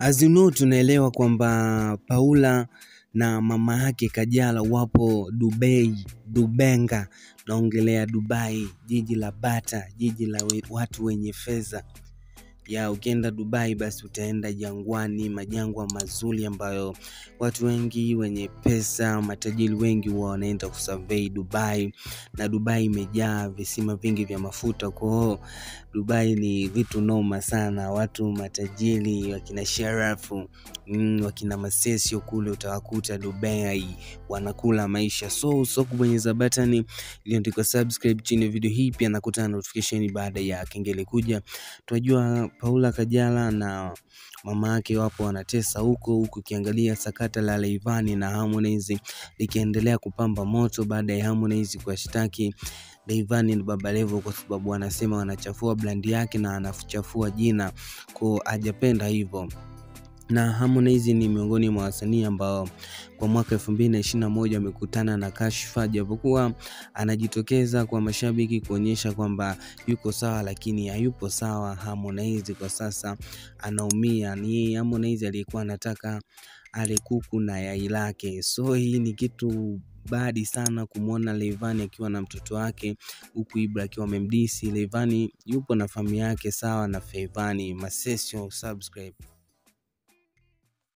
As you know, tunaelewa kwamba Paula na mama yake Kajala wapo Dubai, Dubenga, naongelea Dubai, jiji la bata, jiji la watu wenye fedha ya ukienda Dubai basi utaenda jangwani, majangwa mazuri ambayo watu wengi wenye pesa, matajiri wengi huwa wanaenda kusurvey Dubai, na Dubai imejaa visima vingi vya mafuta. Kwa hiyo Dubai ni vitu noma sana, watu matajiri wakina Sharafu mm, wakina Masesio kule utawakuta Dubai wanakula maisha. So so kubonyeza button iliyoandikwa subscribe chini ya video hii, pia nakutana notification baada ya kengele kuja. Tunajua Paula Kajala na mama yake wapo wanatesa huko huku, ukiangalia sakata la Rayvanny na Harmonize likiendelea kupamba moto baada ya Harmonize kuwashtaki Rayvanny na Baba Levo kwa sababu wanasema wanachafua brandi yake na anachafua jina, kwa hajapenda hivyo na Harmonize ni miongoni mwa wasanii ambao kwa mwaka elfu mbili na kashfa, japokuwa anajitokeza kwa mashabiki kuonyesha kwamba yuko sawa, lakini hayupo sawa. Harmonize kwa sasa anaumia, ni Harmonize aliyekuwa anataka ale kuku na yai lake. So hii ni kitu badi sana kumwona Rayvanny akiwa na mtoto wake huku Ibra akiwa amemdisi. Rayvanny yupo na familia yake sawa na Feivani. Masesio subscribe.